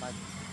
Bye.